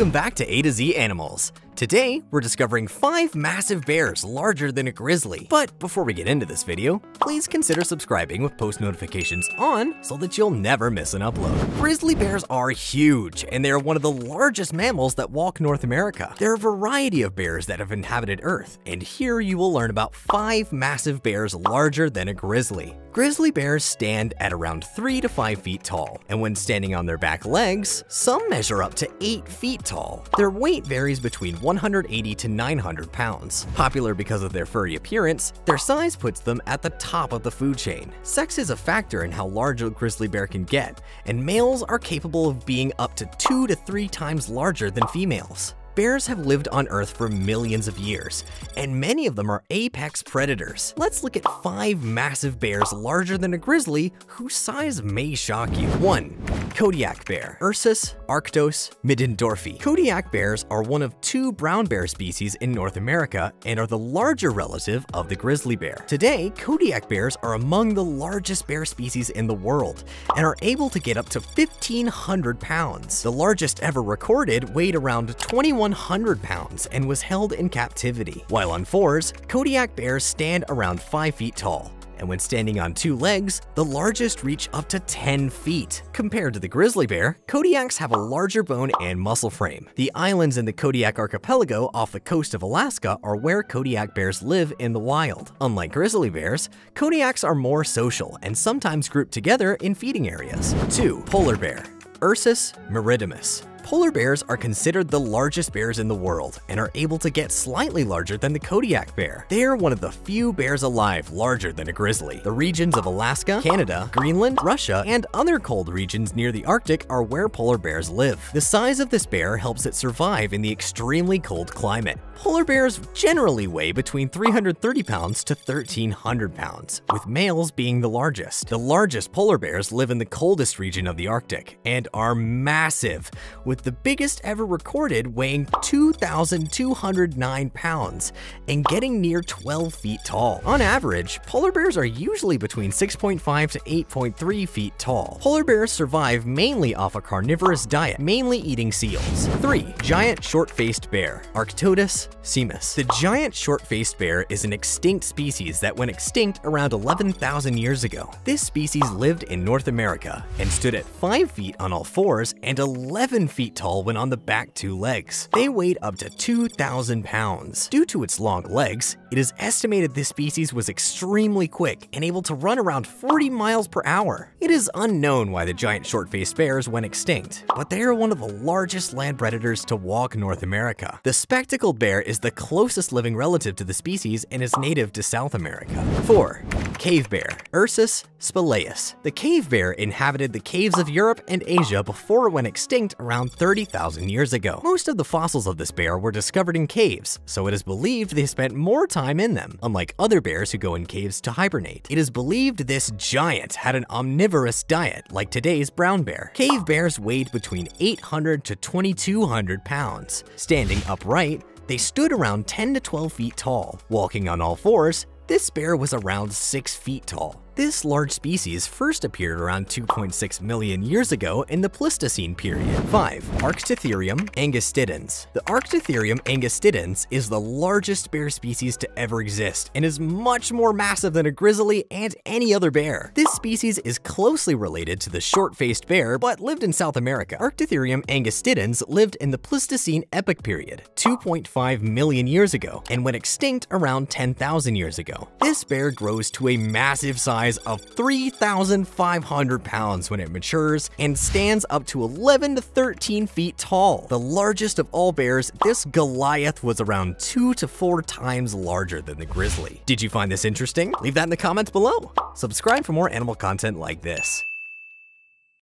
Welcome back to A to Z Animals. Today, we're discovering five massive bears larger than a grizzly. But before we get into this video, please consider subscribing with post notifications on so that you'll never miss an upload. Grizzly bears are huge, and they are one of the largest mammals that walk North America. There are a variety of bears that have inhabited Earth, and here you will learn about five massive bears larger than a grizzly. Grizzly bears stand at around 3 to 5 feet tall, and when standing on their back legs, some measure up to 8 feet tall. Their weight varies between 180 to 900 pounds. Popular because of their furry appearance, their size puts them at the top of the food chain. Sex is a factor in how large a grizzly bear can get, and males are capable of being up to 2 to 3 times larger than females. Bears have lived on Earth for millions of years, and many of them are apex predators. Let's look at five massive bears larger than a grizzly whose size may shock you. 1. Kodiak bear, Ursus arctos middendorfi. Kodiak bears are one of two brown bear species in North America and are the larger relative of the grizzly bear. Today, Kodiak bears are among the largest bear species in the world and are able to get up to 1,500 pounds. The largest ever recorded weighed around 2,100 pounds and was held in captivity. While on fours, Kodiak bears stand around 5 feet tall and when standing on two legs, the largest reach up to 10 feet. Compared to the grizzly bear, Kodiaks have a larger bone and muscle frame. The islands in the Kodiak archipelago off the coast of Alaska are where Kodiak bears live in the wild. Unlike grizzly bears, Kodiaks are more social and sometimes group together in feeding areas. 2. Polar bear Ursus maritimus. Polar bears are considered the largest bears in the world and are able to get slightly larger than the Kodiak bear. They are one of the few bears alive larger than a grizzly. The regions of Alaska, Canada, Greenland, Russia, and other cold regions near the Arctic are where polar bears live. The size of this bear helps it survive in the extremely cold climate. Polar bears generally weigh between 330 pounds to 1300 pounds, with males being the largest. The largest polar bears live in the coldest region of the Arctic and are massive, with with the biggest ever recorded weighing 2,209 pounds and getting near 12 feet tall. On average, polar bears are usually between 6.5 to 8.3 feet tall. Polar bears survive mainly off a carnivorous diet, mainly eating seals. 3. Giant short-faced bear, Arctodus simus. The giant short-faced bear is an extinct species that went extinct around 11,000 years ago. This species lived in North America and stood at 5 feet on all fours and 11 feet feet tall when on the back two legs. They weighed up to 2,000 pounds. Due to its long legs, it is estimated this species was extremely quick and able to run around 40 miles per hour. It is unknown why the giant short-faced bears went extinct, but they are one of the largest land predators to walk North America. The spectacled bear is the closest living relative to the species and is native to South America. 4. Cave bear, Ursus spelaeus. The cave bear inhabited the caves of Europe and Asia before it went extinct around 30,000 years ago. Most of the fossils of this bear were discovered in caves, so it is believed they spent more time in them, unlike other bears who go in caves to hibernate. It is believed this giant had an omnivorous diet, like today's brown bear. Cave bears weighed between 800 to 2200 pounds. Standing upright, they stood around 10 to 12 feet tall. Walking on all fours, this bear was around 6 feet tall. This large species first appeared around 2.6 million years ago in the Pleistocene period. 5. Arctotherium angustidens. The Arctotherium angustidens is the largest bear species to ever exist and is much more massive than a grizzly and any other bear. This species is closely related to the short-faced bear but lived in South America. Arctotherium angustidens lived in the Pleistocene epoch period, 2.5 million years ago, and went extinct around 10,000 years ago. This bear grows to a massive size size of 3,500 pounds when it matures and stands up to 11 to 13 feet tall. The largest of all bears, this Goliath was around 2 to 4 times larger than the grizzly. Did you find this interesting? Leave that in the comments below. Subscribe for more animal content like this.